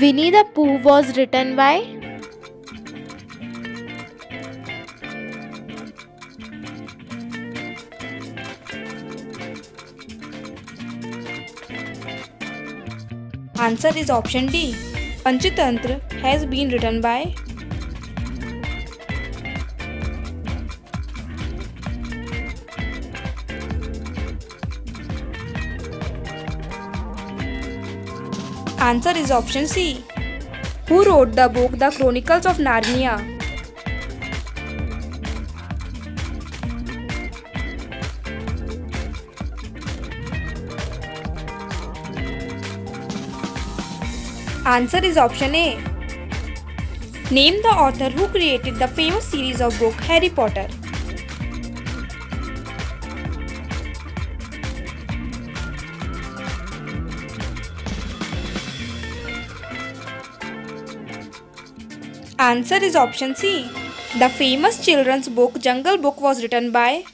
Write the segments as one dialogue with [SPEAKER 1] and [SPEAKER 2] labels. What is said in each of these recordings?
[SPEAKER 1] Winnie the Pooh was written by
[SPEAKER 2] Answer is option D. Panchatantra has been written by Answer is option C. Who wrote the book The Chronicles of Narnia? Answer is option A. Name the author who created the famous series of book Harry Potter. Answer is option C. The famous children's book Jungle Book was written by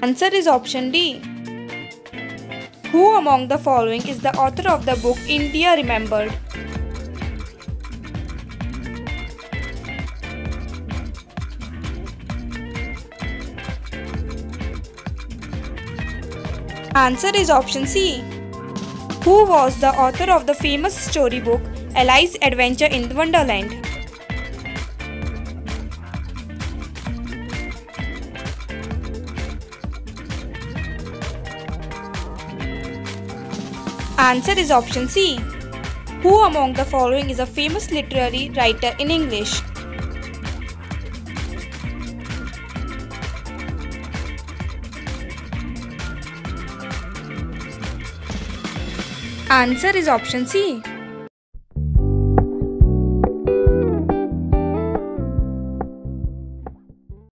[SPEAKER 2] Answer is option D. Who among the following is the author of the book India Remembered? Answer is option C. Who was the author of the famous storybook Alice's Adventure in Wonderland? Answer is option C. Who among the following is a famous literary writer in English? Answer is option C.